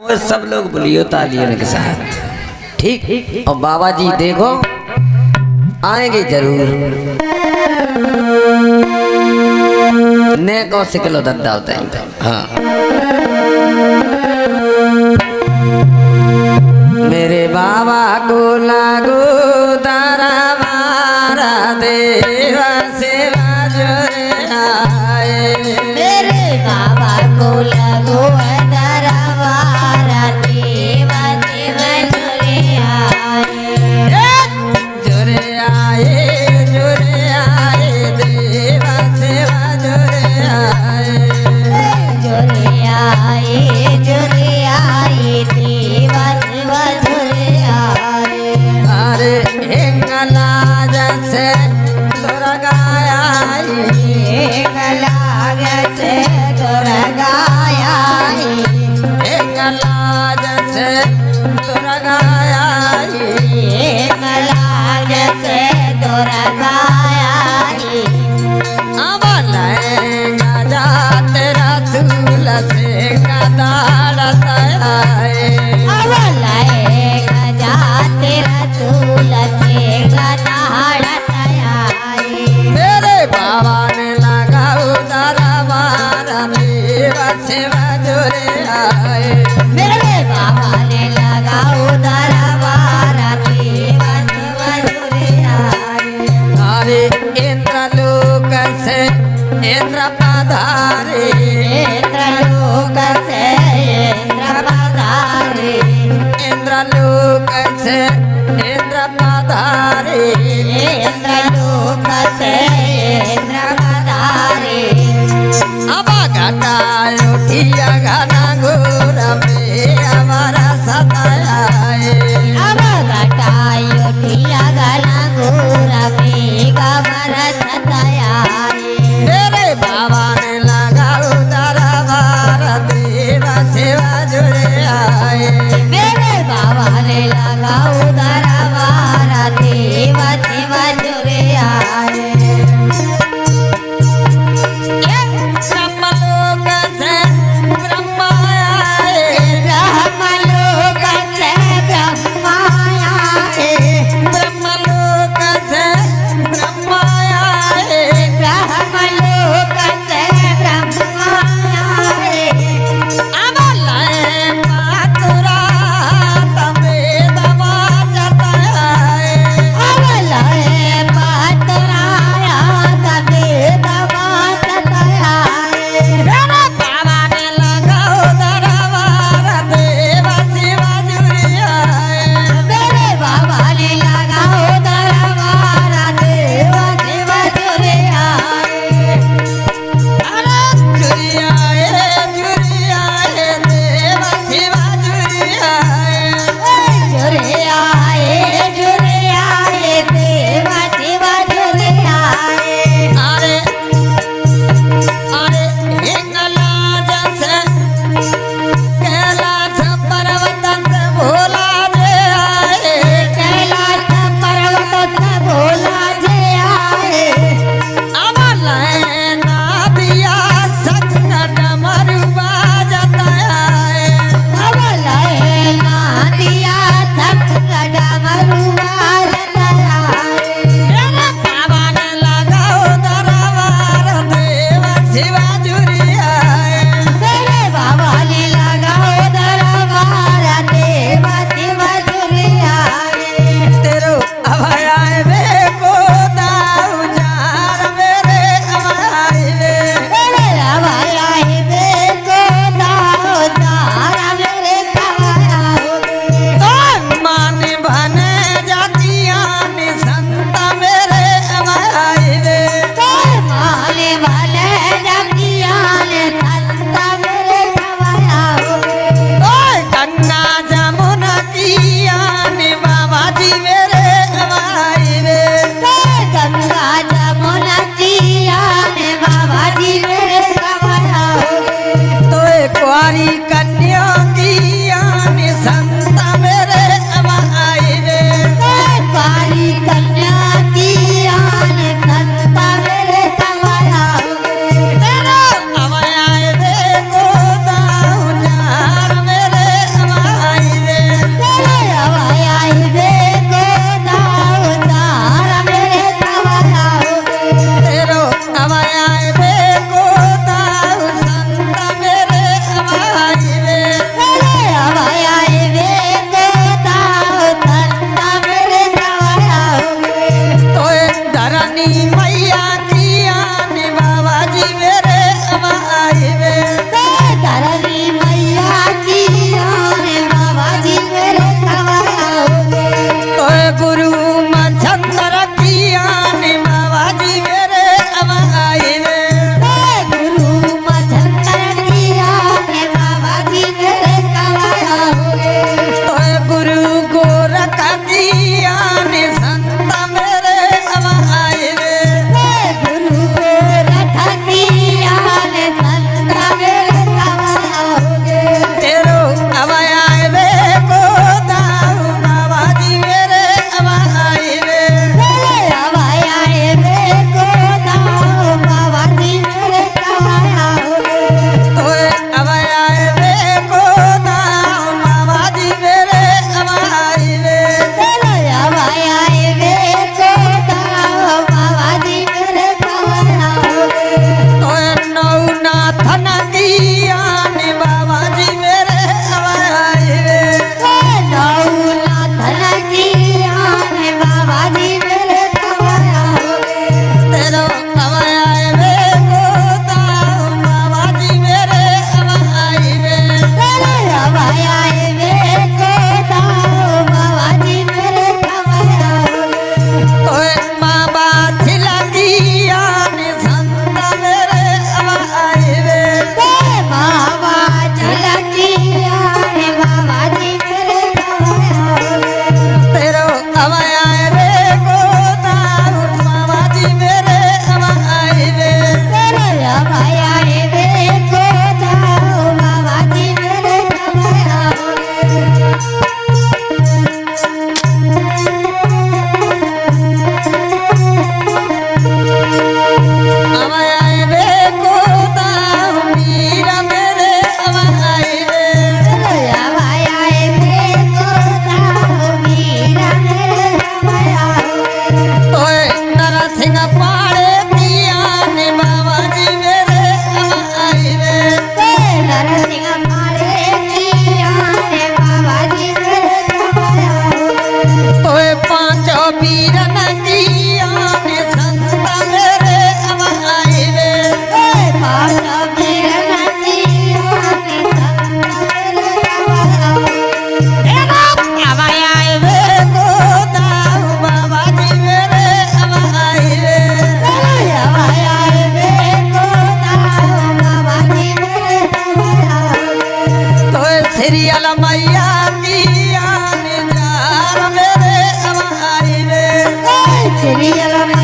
और सब लोग बोलियो तालियों के साथ। ठीक? और बाबा जी देखो। आएँगे ज़रूर। ने को सिकलो दद्दा होता है हाँ। मेरे बाबा को लागू तारा मारा, देवा सेवा जो आए। मेरे बाबा को लागू आने जा